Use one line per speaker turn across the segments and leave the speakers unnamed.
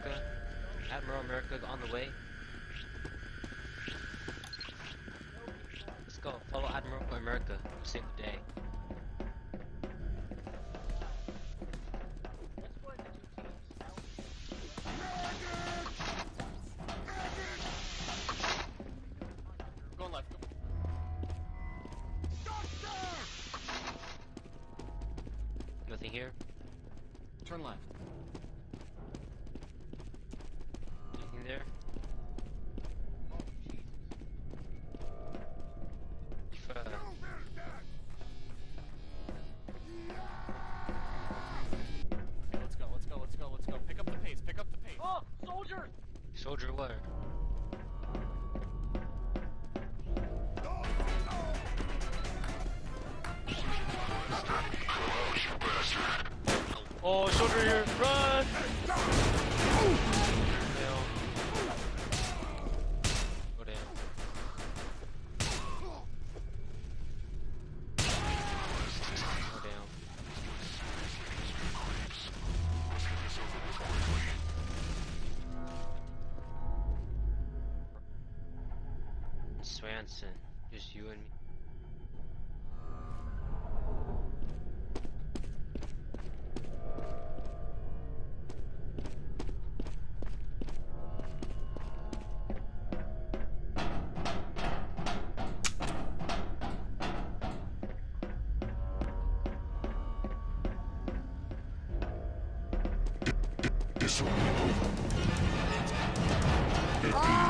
Admiral America. Admiral America on the way. Let's go. Follow Admiral America. The day.
Soldier
what? Oh, soldier here! Run! Swanson, just you and me. Ooh!
Drop it.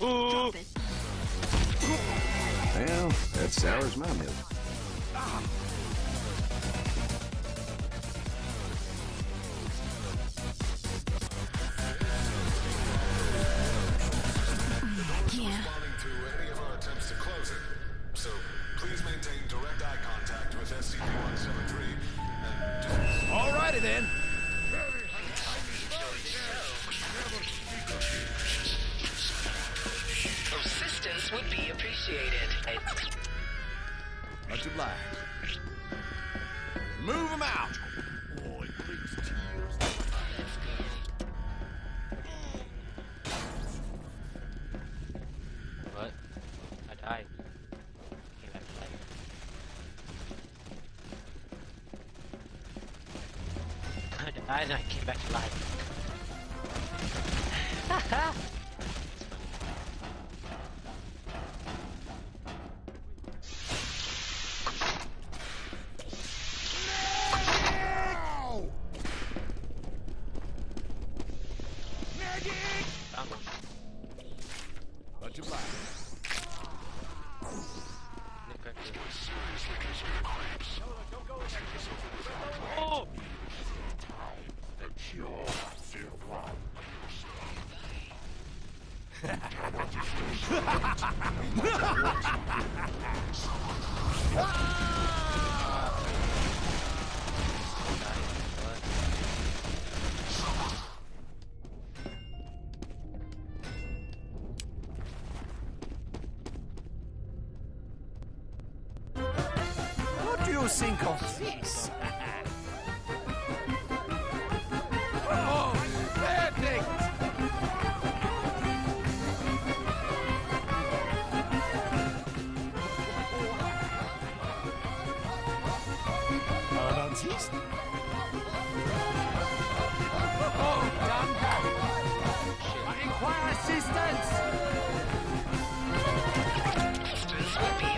Well, that sours my milk.
Be appreciated.
Much obliged. Move them out.
What? I died. Came back to life. I died and I came back to life. Found one. Nick right there. Oh!
What do you think of this? How about this? Oh, require assistance!
Assistance would be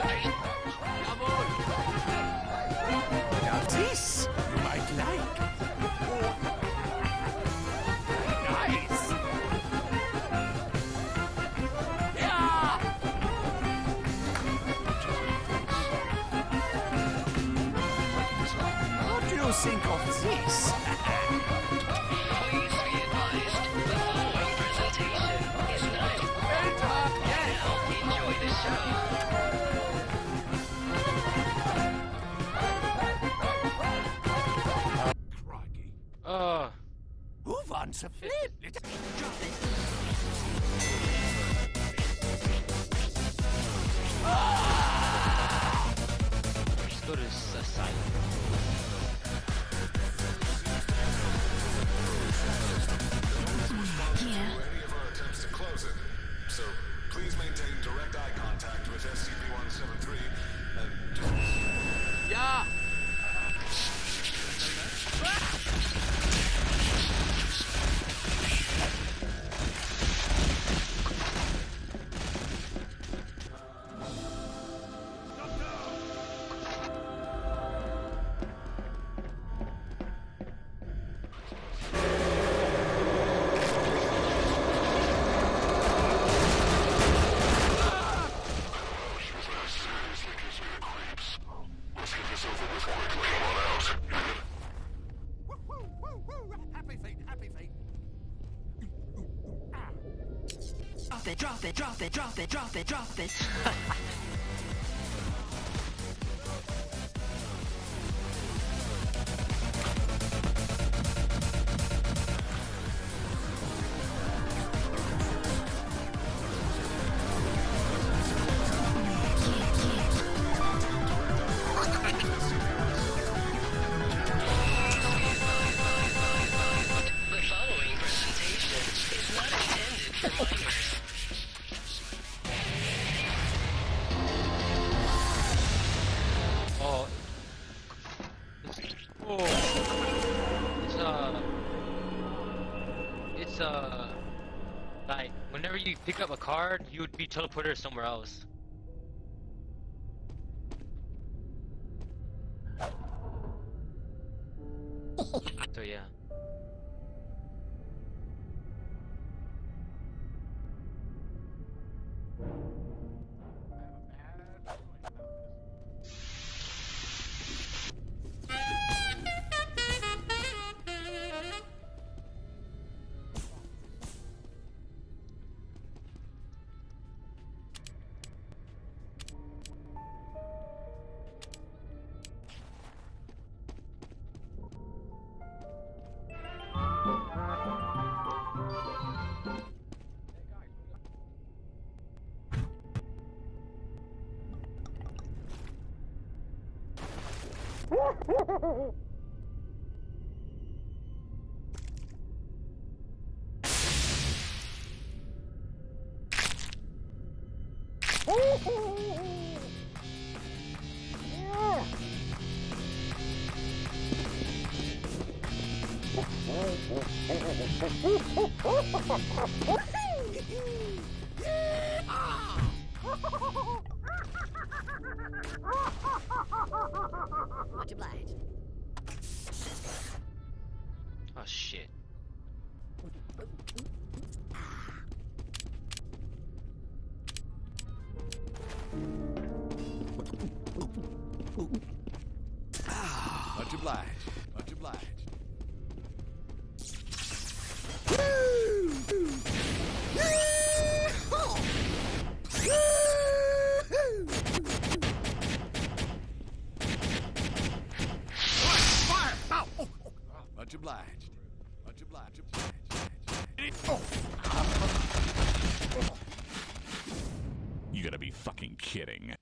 not Now, enjoy the show.
wants a flip.
Drop it.
Just go to s- asylum.
Drop it, drop it, drop it, drop it, drop it,
It's uh. Like whenever you pick up a card, you would be teleported somewhere else. so yeah.
Much
shit.
Much obliged. Much obliged. Fire! Ow! Oh, oh. Much obliged. Much obliged. Oh. You gotta be fucking kidding.